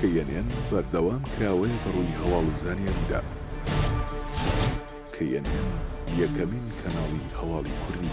کەیەنێن بەردەوام کراوەیە بە ڕووی هەواڵ و زانیاریدا. کەیەنێن یەکەمین کەناڵی هەواڵی کوردی.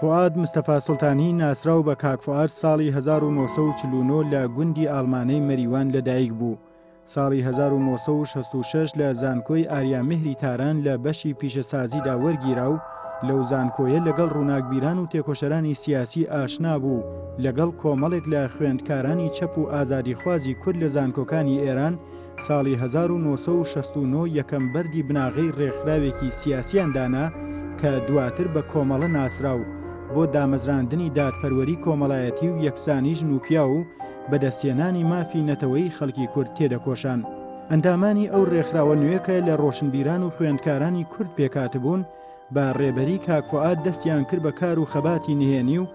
فواد مستەفا سوڵتانی ناسراو بە کاک فواد ساڵی 1940 لە گوندی ئاڵمانەی مەریوان لەدایک بوو. ساڵی 1966 لە زانکۆی ئاریا مهری تاران لە بەشی پیشەسازیدا وەرگیرا و لەو زانکۆیە لەگەڵ ڕووناکبیران و تێکۆشەرانی سیاسی ئاشنا بوو و لەگەڵ کۆمەڵێک لە خوێندکارانی چەپ و ئازادیخوازی کورد لە زانکۆکانی ئێران ساڵی هەزار و نۆ سەد و شەست و نۆ یەکەم بەردی بناغەی ڕێکخراوێکی سیاسییان دانا کە دواتر بە کۆمەڵە ناسرا و بۆ دامەزراندنی دادپەروەری کۆمەڵایەتی و یەکسانی ژن و پیاو و بەدەستهێنانی مافی نەتەوەیی خەڵکی کورد تێدەکۆشان. ئەندامانی ئەو ڕێکخراوە نوێکە لە ڕۆشنبیران و خوێندکارانی کورد پێکهاتبوون، بە ڕێبەری کاک فوئاد دەستیان کرد بە کار و خەباتی نهێنی و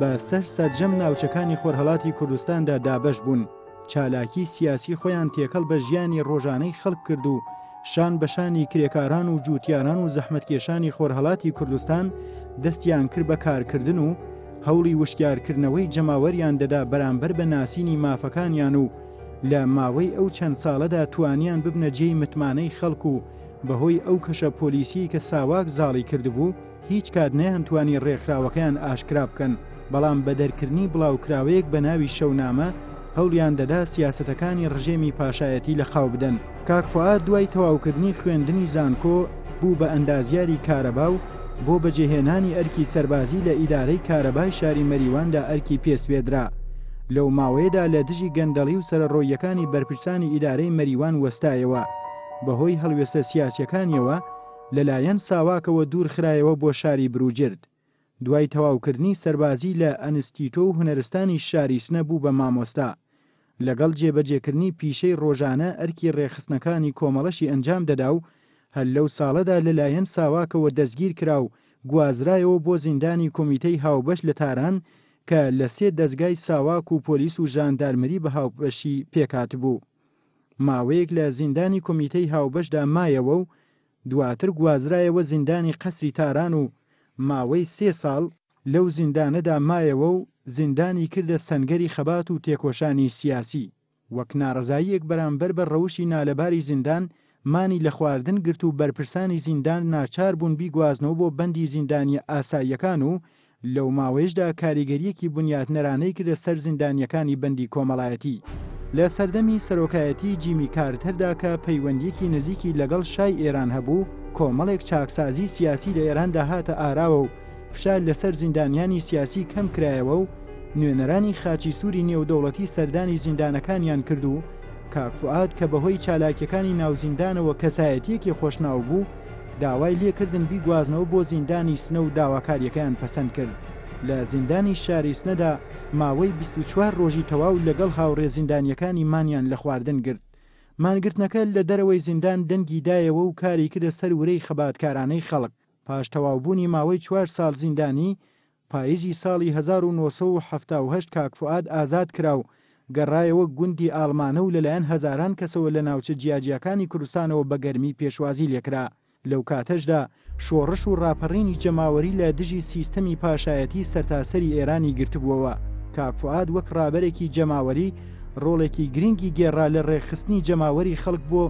بە سەر سەرجەم ناوچەکانی خۆرهەڵاتی کوردستاندا دابەش بوون. چالاکی سیاسی خۆیان تێکەڵ بە ژیانی ڕۆژانەی خەڵک کرد و شان بە شانی کرێکاران و جووتیاران و زەحمەتکێشانی خۆرهەڵاتی کوردستان دەستیان کرد بە کارکردن و هەوڵی وشکارکردنەوەی جەماوەریان دەدا بەرامبەر بە ناسینی مافەکانیان و لە ماوەی ئەو چەند ساڵەدا توانیان ببنە جێی متمانەی خەڵک و بەهۆی ئەو کەشە پۆلیسیی کە ساواک زاڵی کردبوو هیچ کات نەیانتوانی ڕێکخراوەکەیان ئاشکرا بکەن، بەڵام بە دەرکردنی بڵاوکراوەیەک بە ناوی شەونامە هەوڵیان دەدا سیاسەتەکانی ڕژێمی پاشایەتی لە خاو بدەن. کاک فوئاد دوای تەواوکردنی خوێندنی زانکۆ بوو بە ئەندازیاری کارەبا و بۆ بەجێهێنانی ئەرکی سەربازی لە ئیدارەی کارەبای شاری مەریواندا ئەرکی پێ سپێدرا. لەو ماوەیەدا لە دژی گەندەڵی و سەرەڕۆییەکانی بەرپرسانی ئیدارەی مەریوان وەستایەوە. بەهۆی هەڵوێستە سیاسییەکانییەوە، لەلایەن ساواکەوە دوورخرایەوە بۆ شاری بروجرد. دوای تەواوکردنی سەربازی لە ئەنستیتۆ و هونەرستانی شاری سنە بوو بە مامۆستا. لەگەڵ جێبەجێکردنی پیشەی ڕۆژانە ئەرکی ڕێکخستنەکانی کۆمەڵەشی ئەنجام دەدا و هەر لەو ساڵەدا لەلایەن ساواکەوە دەستگیر کرا و گوازرایەوە بۆ زیندانی کۆمیتەی هاوبەش لە تاران کە لە سێ دەزگای ساواک و پۆلیس و ژاندارمەری بە هاوبەشی پێکهاتبوو. ماوەیەک لە زیندانی کۆمیتەی هاوبەشدا مایەوە و دواتر گوازرایەوە زیندانی قەسری تاران و ماوەی سێ ساڵ لەو زیندانەدا مایەوە و زیندانی کردە سەنگەری خەبات و تێکۆشانی سیاسی، وەک ناڕەزاییەک بەرامبەر بە ڕەوشی نالەباری زیندان مانی لە خواردن گرت و بەرپرسانی زیندان ناچار بوون بیگوازنەوە بۆ بەندی زیندانییە ئاساییەکان و لەو ماوەیەشدا کاریگەرییەکی بنیاتنەرانەی کردە سەر زیندانییەکانی بەندی کۆمەڵایەتی. لە سەردەمی سەرۆکایەتیی جیمی کارتەردا کە پەیوەندییەکی نزیکی لەگەڵ شای ئێران هەبوو، کۆمەڵێک چاکسازیی سیاسی لە ئێراندا هاتە ئاراوە و فشار لە سەر زیندانیانی سیاسی کەم کرایەوە و نوێنەرانی خاچی سووری نێودەوڵەتی سەردانی زیندانەکانیان کرد و کاک فوئاد کە بەهۆی چالاکیەکانی ناو زیندانەوە کەسایەتیەکی خۆشناو بوو داوای لێکردن بیگوازنەوە بۆ زیندانی سنە و داواکاریەکەیان پەسەند کرد لە زیندانی شاری سنەدا ماوەی 24 ڕۆژی تەواو لەگەڵ هاوڕێ زیندانیەکانی مانیان لە خواردن گرت مانگرتنەکە لە دەرەوەی زیندان دەنگی دایەوە و کاری کردە سەر ورەی خەباتکارانەی خەڵک پاش تەواوبوونی ماوەی چوار ساڵ زیندانی پاییزی ساڵی هەزار و نۆ سەد و حەفتا و هەشت کاک فوئاد ئازاد کرا و گەڕایەوە گوندی ئاڵمانە و لەلایەن هەزاران کەسەوە لە ناوچە جیاجیاکانی کوردستانەوە بە گەرمی پێشوازی لێکرا، لەو کاتەشدا شۆڕش و ڕاپەڕینی جەماوەری لە دژی سیستەمی پاشایەتی سەرتاسەری ئێرانی گرتبووەوە، کاک فوئاد وەک ڕابەرێکی جەماوەری، ڕۆڵێکی گرنگی گێڕا لە ڕێکخستنی جەماوەری خەڵک بۆ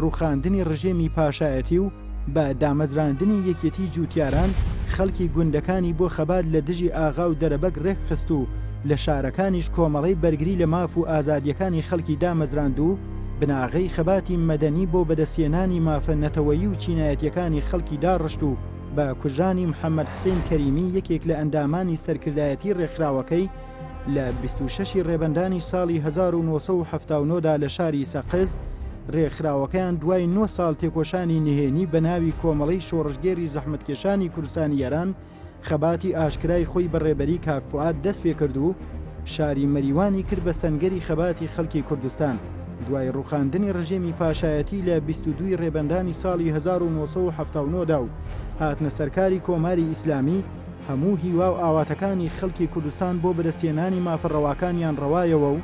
ڕووخاندنی ڕژێمی پاشایەتی و بە دامەزراندنی یەکێتی جووتیاران خەڵکی گوندەکانی بۆ خەبات لە دژی ئاغا و دەرەبەگ ڕێکخست و لە شارەکانیش کۆمەڵەی بەرگری لە ماف و ئازادییەکانی خەڵکی دامەزراند و بناغەی خەباتی مەدەنی بۆ بەدەستهێنانی مافە نەتەوەیی و چینایەتییەکانی خەڵکی داڕشت و بە کوژرانی محەممەد حسێن کەریمی یەکێک لە ئەندامانی سەرکردایەتی ڕێکخراوەکەی لە بیست و شەشی ڕێبەندانی ساڵی هەزار و نۆ سەد و حەفتا و نۆ دا لە شاری سەقز، ڕێکخراوەکەیان دوای نۆ ساڵ تێکۆشانی نهێنی بە ناوی کۆمەڵەی شۆڕشگێری زەحمەتکێشانی کوردستانی ئێران خەباتی ئاشکرای خۆی بە ڕێبەری کاک فوئاد دەست پێ کرد و شاری مەریوانی کرد بە سەنگەری خەباتی خەڵکی کوردستان. دوای ڕوخاندنی ڕژێمی پاشایەتی لە بیست و دووی ڕێبەندانی ساڵی هەزار و نۆ سەد و حەفتا و نۆ دا و هاتنە سەرکاری کۆماری ئیسلامی، هەموو هیوا و ئاواتەکانی خەڵکی کوردستان بۆ بەدەستهێنانی مافە ڕەواکانیان ڕەوایەوە و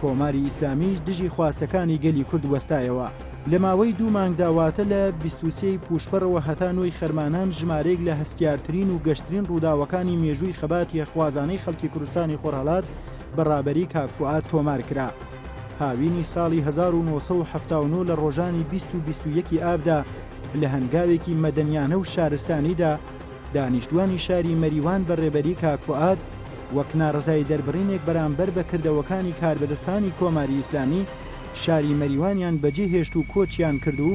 کۆماری ئیسلامیش دژی خواستەکانی گەلی کورد وەستایەوە. لە ماوەی دوو مانگدا واتە لە بیست و سێ ی پووشپەڕەوە هەتا نۆ ی خەرمانان ژمارەیەک لە هەستیارترین و گەشترین ڕووداوەکانی مێژووی خەباتی یەکخوازانەی خەڵکی کوردستانی خۆرهەڵات بە ڕابەریی کاک فوئاد تۆمار کرا. هاوینی ساڵی هەزار و نۆ سەد و حەفتا و نۆ لە ڕۆژانی بیست و بیست و یەک ی ئابدا لە هەنگاوێکی مەدەنیانە و شارستانیدا دانیشتوانی شاری مەریوان بە ڕێبەری کاک فوئاد وەک ناڕزای دەربڕینێک بەرامبەر بە کردەوەکانی کاربەدەستانی کۆماری ئیسلامی شاری مەریوانیان بەجێ هێشت و کۆچیان کرد و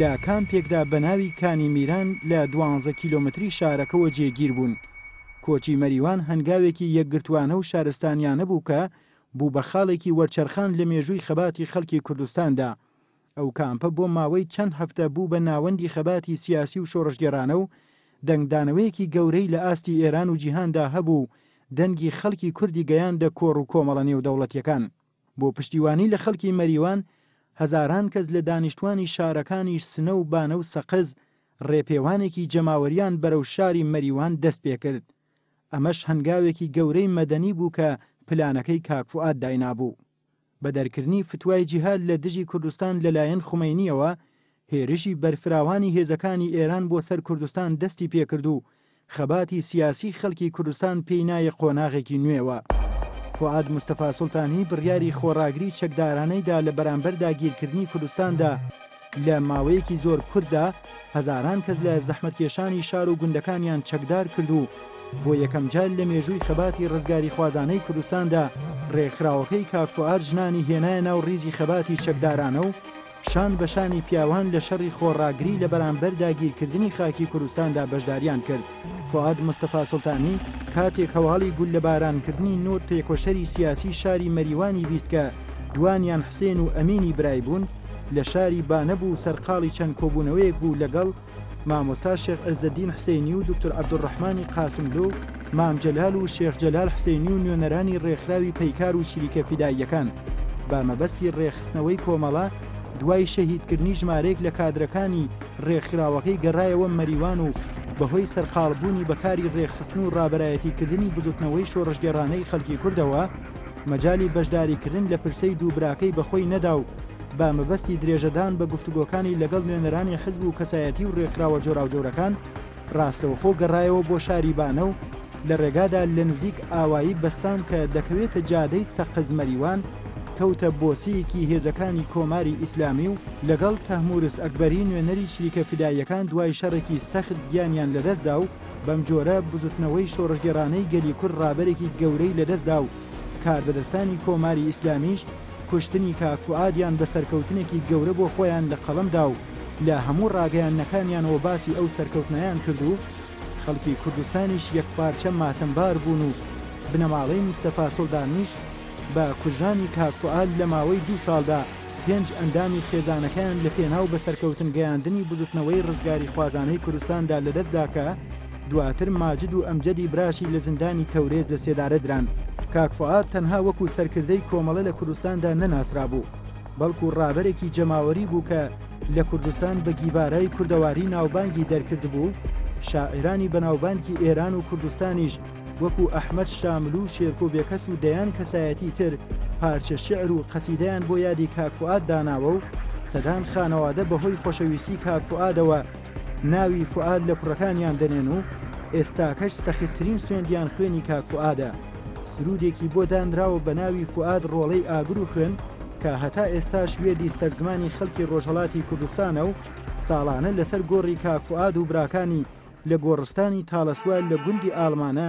لە کامپێکدا بە ناوی کانی میران لە دوانزە کیلۆمەتری شارەکەوە جێگیر بوون. کۆچی مەریوان هەنگاوێکی یەکگرتوانە و شارستانیانە بوو کە بوو بە خاڵێکی وەرچەرخان لە مێژووی خەباتی خەڵکی کوردستاندا. ئەو کامپە بۆ ماوەی چەند هەفتە بوو بە ناوەندی خەباتی سیاسی و شۆڕشگێڕانە و دەنگدانەوەیەکی گەورەی لە ئاستی ئێران و جیهاندا هەبوو و دەنگی خەڵکی کوردی گەیاندە کۆڕ و کۆمەڵە نێودەوڵەتییەکان. بۆ پشتیوانی لە خەڵکی مەریوان هەزاران کەس لە دانیشتووانی شارەکانی سنە و بانە و سەقز ڕێپێوانێکی جەماوەرییان بەرەو شاری مەریوان دەست پێ کرد. ئەمەش هەنگاوێکی گەورەی مەدەنی بوو کە پلانەکەی کاک فوئاد داینابوو. بە دەرکردنی فتوای جیهاد لە دژی کوردستان لەلایەن خومەینییەوە، هێرشی بەرفراوانی هێزەکانی ئێران بۆ سەر کوردستان دەستی پێکرد و خەباتی سیاسیی خەڵکی کوردستان پێی نایە قۆناغێکی نوێوە. فوئاد مستەفا سوڵتانی بڕیاری خۆڕاگری چەکدارانەی دا لە بەرامبەر داگیرکردنی کوردستاندا لە ماوەیەکی زۆر کورتدا هەزاران کەس لە زەحمەتکێشانی شار و گوندەکانیان چەکدار کرد و بۆ یەکەمجار لە مێژووی خەباتی ڕزگاری خوازانەی کوردستاندا ڕێکخراوەکەی کاکفئاد ژنانی هێنایە ناو ڕیزی خەباتی چەکدارانە و شان بەشانی پیاوان لە شەڕی خۆڕاگری لە بەرامبەر داگیرکردنی خاکی کوردستاندا بەشداریان کرد. فواد مستەفا سوڵتانی کاتێک هەواڵی گوللەبارانکردنی نۆ تێکۆشەری سیاسی شاری مەریوانی بیست کە دوانیان حسێن و ئەمینی برای بوون لە شاری بانە بوو سەرقاڵی چەند کۆبوونەوەیەک بوو لەگەڵ مامۆستا شێخ عزدین حسێنی و دکتۆر عبدڕحمانی قاسملو مام جەلال و شێخ جەلال حسێنی و نوێنەرانی ڕێکخراوی پەیکار و شریکە فیداییەکان بە مەبەستی ڕێخستنەوەی کۆمەڵە دوای شەهیدکردنی ژمارەیەک لە کادرەکانی ڕێکخراوەکەی گەڕایەوە مەریوان و بەهۆی سەرقاڵبوونی بەکاری ڕێکخستن و ڕابەرایەتیکردنی بزوتنەوەی شۆڕشگێڕانەی خەڵکی کوردەوە مەجای بەشداریکردن لە پرسەی دووبراکەی بەخۆی نەدا و بە مەبەستی درێژەدان بە گفتوگۆکانی لەگەڵ نوێنەرانی حزب و کەسایەتی و ڕێکخراوە جۆراوجۆرەکان ڕاستەوخۆ گەڕایەوە بۆ شاری بانە و لە ڕێگادا لە نزیک ئاوایی بەسسام کە دەکەوێتە جادەی سەقز مەریوان کەوتە بۆسییەکی هێزەکانی کۆماری ئیسلامی و لەگەڵ تەهمورس ئەکبەری نوێنەری چریکە فیداییەکان دوای شەڕێکی سەخت گیانیان لەدەستدا و بەم جۆرە بزوتنەوەی شۆڕشگێڕانەی گەلی کورد ڕابەرێکی گەورەی لەدەستدا و کاربەدەستانی کۆماری ئیسلامیش کوشتنی کاک فوئادیان بە سەرکەوتنێکی گەورە بۆ خۆیان لە قەڵەمدا و لە هەموو ڕاگەیاندنەکانیانەوە باسی ئەو سەرکەوتنەیان کرد و خەڵکی کوردستانیش یەکپارچە ماتەمبار بوون و بنەماڵەی مستەفا سوڵدانیش بە کوژرانی کاک فوئاد لە ماوەی دوو ساڵدا پێنج ئەندامی خێزانەکەیان لە پێناو بە سەرکەوتن گەیاندنی بزوتنەوەی ڕزگاریخوازانەی کوردستاندا لەدەستدا کە دواتر ماجد و ئەمجەدی براشی لە زیندانی تەورێز لەسێدارەدران کاک فوئاد تەنها وەکو سەرکردەی کۆمەڵە لە کوردستاندا نەناسرابوو بەڵکو ڕابەرێکی جەماوەری بوو کە لە کوردستان بە گیڤارای کوردەواری ناوبانگی دەرکردبوو و شاعیرانی بەناوبانگی ئێران و کوردستانیش وەکو ئەحمەد شاملوو و شێرکۆ بێکەس و دەیان کەسایەتی تر پارچە شیعر و قەسیدەیان بۆ یادی کاک فوئاد داناوە و سەدان خانەوادە بەهۆی خۆشەویستی کاک فوئادەوە ناوی فوئاد لە کوڕەکانیان دەنێن و ئێستاکەش سەخیفترین سوێندیان خوێنی کاک فوئادە سرودێکی بۆ دانراوە بە ناوی فوئاد ڕۆڵەی ئاگر و خوێن کە هەتا ئێستاش وێدی سەرزمانی خەڵکی ڕۆژهڵاتی کوردستانە و ساڵانە لەسەر گۆڕی کاک فوئاد و براکانی لە گۆڕستانی تاڵەسوار لە گوندی ئاڵمانە